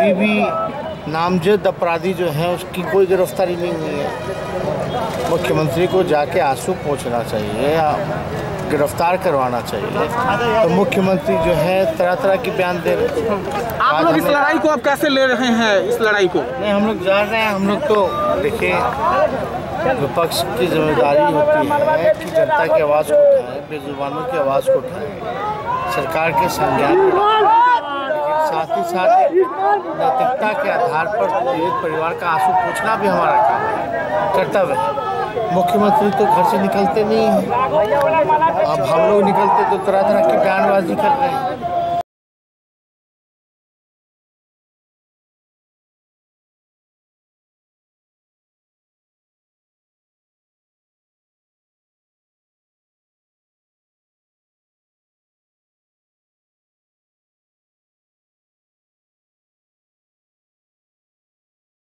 अभी भी नामजद अपराधी जो हैं उसकी कोई गिरफ्तारी नहीं हुई है। मुख्यमंत्री को जाके आँसू पहुँचना चाहिए या गिरफ़्तार करवाना चाहिए। तो मुख्यमंत्री जो है तरह तरह की बयान दे रहे हैं। आप लोग इस लड़ाई को आप कैसे ले रहे हैं इस लड़ाई को? नहीं हम लोग जान रहे हैं हम लोग तो देखिए विपक्ष की ज़िम्मेदारी होती है कि जनता की आवाज़ को उठाएँ बेजुबानों की आवाज़ को उठाएँ। सरकार के संज्ञान साथ ही साथ नैतिकता के आधार पर पीड़ित परिवार का आँसू पूछना भी हमारा काम है। कर्तव्य है। मुख्यमंत्री तो घर से निकलते नहीं हैं। अब हम लोग निकलते तो तरह तरह की बयानबाजी कर रहे हैं।